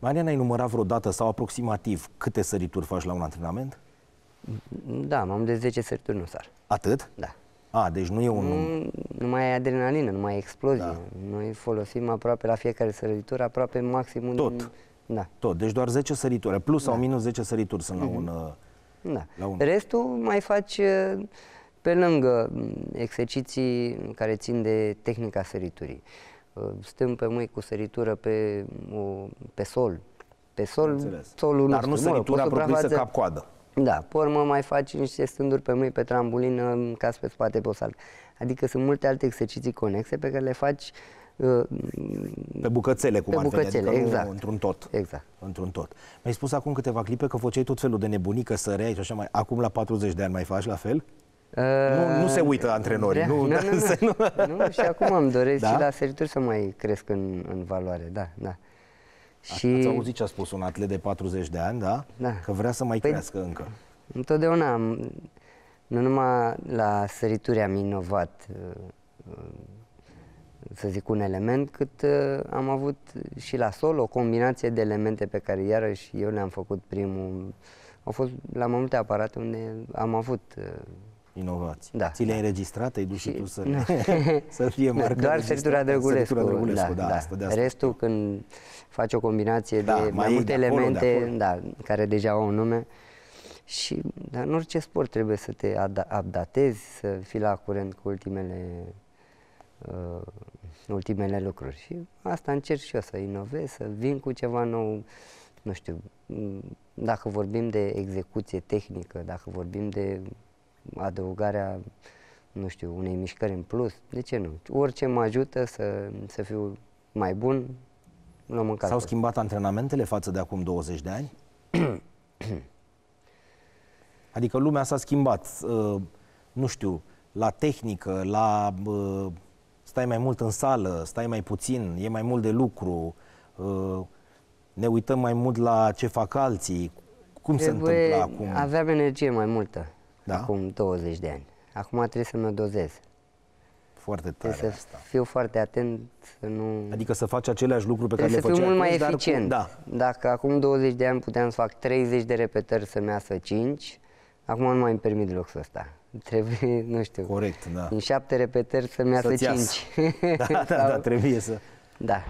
Mariana, ai numărat vreodată sau aproximativ câte sărituri faci la un antrenament? Da, m-am de 10 sărituri nu sar. Atât? Da. A, deci nu e un... Nu, nu mai e adrenalină, nu mai e explozie. Da. Noi folosim aproape la fiecare săritură, aproape maximum... Tot. Da. Tot, deci doar 10 sărituri, plus sau minus 10 sărituri sunt la un... uh, Da. La un- Restul mai faci uh, pe lângă m, exerciții care țin de tehnica săriturii. Uh, Stăm pe mâini cu săritură pe, o, pe sol. Pe sol, Înțeles. solul Dar nostru. nu mă rog, săritura pe propriu-zisă suprafață- cap-coadă. Da, pe urmă mai faci niște stânduri pe mâini, pe trambulină, caz pe spate, pe o saltă. Adică sunt multe alte exerciții conexe pe care le faci uh, Pe bucățele, cum Pe ar veni, bucățele, adică nu exact. într-un tot. Exact. Într-un tot. Mi-ai spus acum câteva clipe că făceai tot felul de nebunii, că săreai și așa mai... Acum la 40 de ani mai faci la fel? Nu- nu se uită antrenorii, Vrea- nu- nu, da, nu, să nu, nu, și acum îmi doresc Da? și la sărituri să mai cresc în, în valoare, da, da. Și... Ați auzit ce a spus un atlet de 40 de ani, da? Da. Că vrea să mai Păi- crească încă. Întotdeauna, am, nu numai la sărituri am inovat, uh, uh, să zic, un element, cât uh, am avut și la sol o combinație de elemente pe care iarăși eu le-am făcut primul. Au fost la mai multe aparate unde am avut uh, Inovații. Da, Ți le-ai da. înregistrat, ai dus și, Și- tu să, nu. să fie marcă Doar înregistrată. săritura Drăgulescu. Săritura Drăgulescu, da, asta de asta. Restul, când faci o combinație Da, de mai mai, iei multe de acolo, de elemente acolo. da, care deja au un nume, și dar în orice sport trebuie să te ada- updatezi, să fii la curent cu ultimele, uh, ultimele lucruri. Și asta încerc și eu, să inovez, să vin cu ceva nou, nu știu, m, dacă vorbim de execuție tehnică, dacă vorbim de adăugarea, nu știu, unei mișcări în plus, de ce nu? Orice mă ajută să, să fiu mai bun, luăm în S-au calcul. schimbat antrenamentele față de acum 20 de ani? adică lumea s-a schimbat, uh, nu știu, la tehnică, la uh, stai mai mult în sală, stai mai puțin, e mai mult de lucru, uh, ne uităm mai mult la ce fac alții. Cum se Trebuie- întâmplă acum? Aveam energie mai multă Da? acum 20 de ani. Acum trebuie să mă dozez. Foarte tare Trebuie să asta. fiu foarte atent să nu... Adică să faci aceleași lucruri pe Trebuie să care le fiu făceai mult mai atunci, dar cu- eficient. Da, Dacă acum 20 de ani puteam să fac 30 de repetări să-mi iasă 5, acum nu mai îmi permit deloc să sta. Trebuie, nu știu, corect, da. în 7 repetări să-mi iasă Să-ți 5. iasă. Da, da, da, trebuie să... da.